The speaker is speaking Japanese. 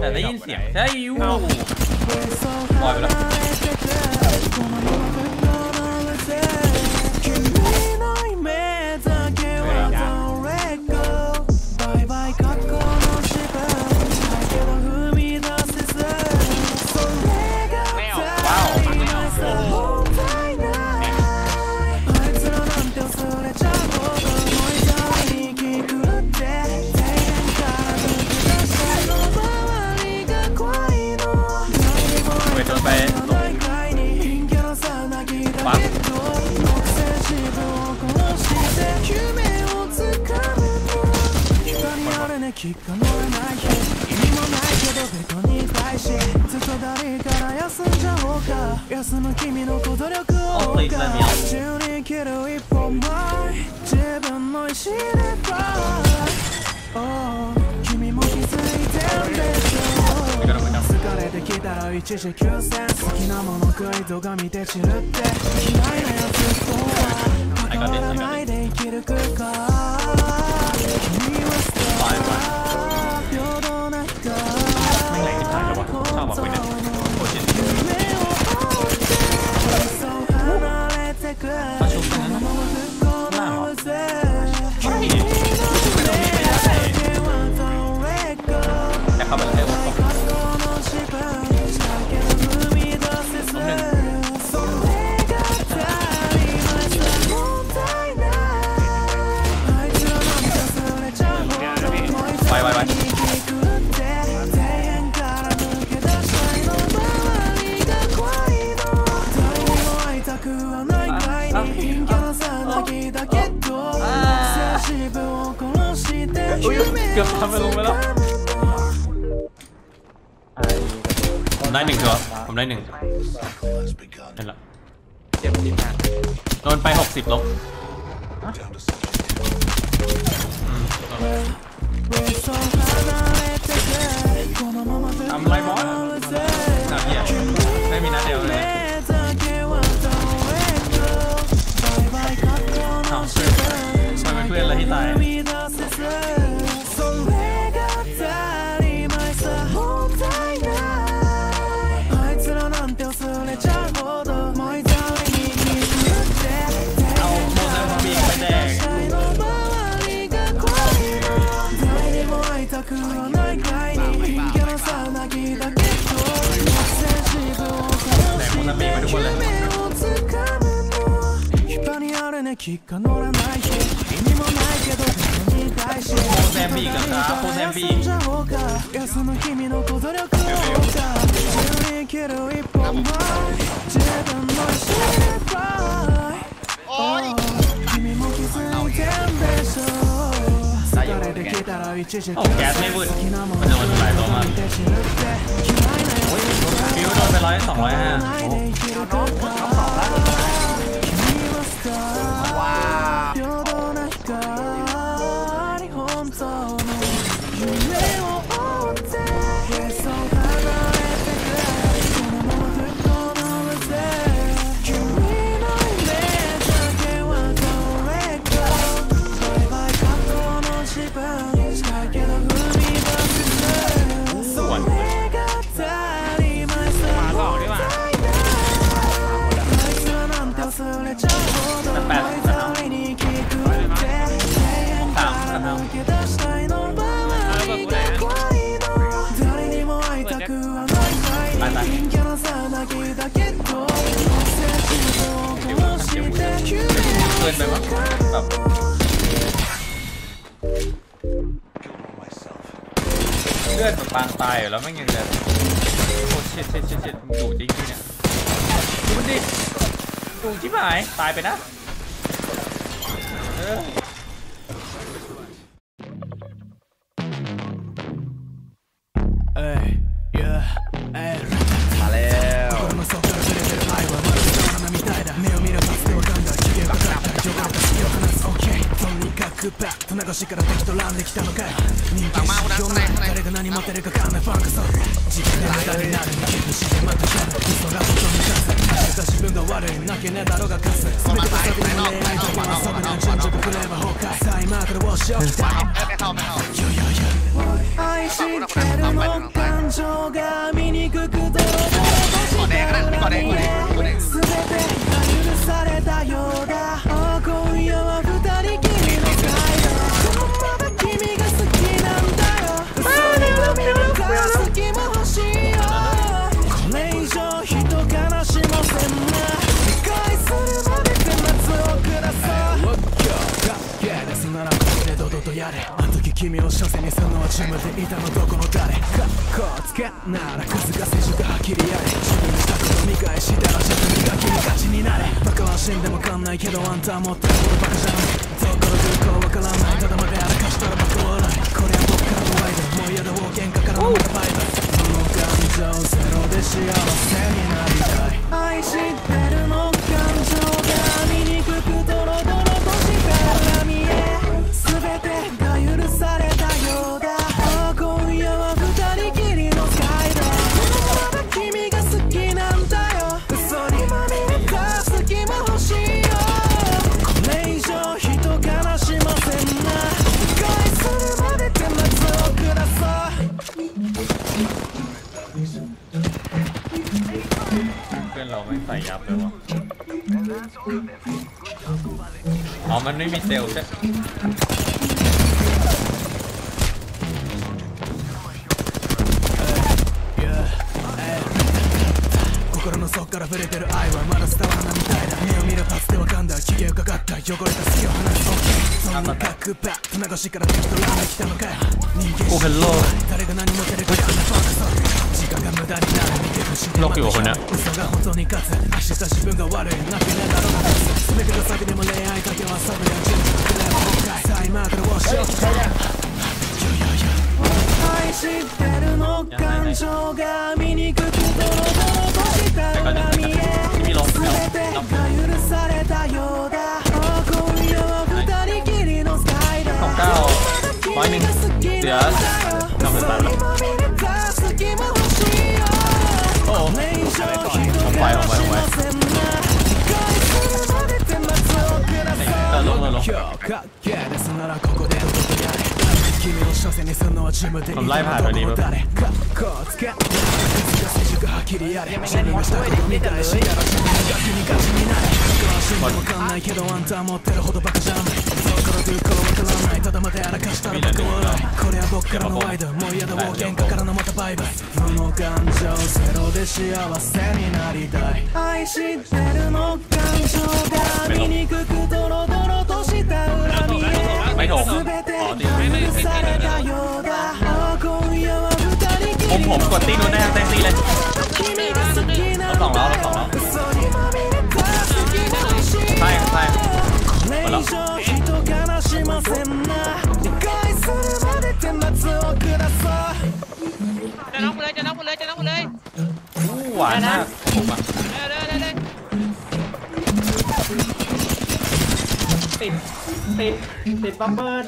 แต่ได้ยินเสียงใช่ยูปล่อยไปแล้ว 白弄。完了。聞かれない日意味もないけどベトに対しずっと誰から休んじゃおうか休む君の行動力を追うか宙に切る。一歩前自分の意志でバー君も気づいてんでたいかなもいかな疲れてきたら一時休戦好きなもの食い動画見て散るって嫌いなやつとは関わらないで生きる空間君はスター อุ๊ยเกือบทำไปลงไปแล้วผมได้หนึ่งตัวผมได้หนึ่งนั่นแหละเจ็บสิบห้าโดนไป60ลบทำไรบอสหนักเนี่ยไม่มีนัดเดียว House. Snakka kväll hittar jag. しか乗らないし意味もないけどそこに対して当然 B 型当然 B 休んじゃおうか休む君の努力をか自由に生きる一歩前自分の失敗君も気づいてんでしょ誰できたら一時期好きなものを見て知るって嫌いなやつだよ ไปเกินไปมั้งแบบเลือดมันปางตายอยู่แล้วไม่ยังเลยโอ้ชิดชิดชิดชิดดูจริงเนี่ยดูมันดิดูที่หมายตายไปนะเออ 目越しから敵とらんできたのかい？人間心ん内誰が何持てるかなメファンクソ実家で無になる気分してまたか嘘が外に立つ自分が悪いなきゃねだろうが勝つ。全てがサビの恋愛とか遊びの順序が振れば崩壊。さあ今からウォッシたオだ愛してるもん君を所詮にするのは自分でいたのどこの誰かっこつけなら数が選手がはっきりやれ。自分にしたこと見返したら自分が君勝ちになれ。バカは死んでもかんないけどあんたはもっとほどバカじゃない。どこから来るかわからない。ただまで歩かしたらバカ笑いこれは僕からのワイドもう嫌だ冒険家からのまたバイバイ。その感情ゼロで幸せになりたい。愛してるの อ๋อ มันไม่มีเซลล์ใช่ から触れてる愛はまだ伝わらないみたいだ目を見ればつでわかんだ機嫌がかった汚れた隙を離す OK そんなバックパッ船越から敵とラーメン来たのか人間失敗誰が何もてるかなファーカス時間が無駄になる見てほしいロックが本音嘘が本当に勝つ明日自分が悪い。なくねだろうな全てが先でも恋愛かけは遊びや準備くれば崩壊さあ今からウォッシュオフだ愛してるの感情が醜 Yes. No me tarda. Oh. On fire, on fire, on fire. No, no, no. 君の射線にするのはジムでいいかっこつけはっきりやれ自分がしたことしやら自分がに勝ちになれしわかんない。けどあんた持ってる。ほどバカじゃない。そからうからわからない。ただまでやらかしたらバカ笑いこれは僕からのワイドもう嫌だからのまたバイバイ負の感情ゼロで幸せになりたい愛してるの感情が醜くドロドロとした恨み ไม่ถมอ๋อตีไม่ไม่มผมผมกดตีนู่นแน่เต้นตีเลยเราสองแล้วเราสองแล้วใช่ใช่หมดแล้วจะน้องกูเลยจะน้องกูเลยจะน้องกูเลยหวานมากผมอะติด ติด ติดบับเบิ้ล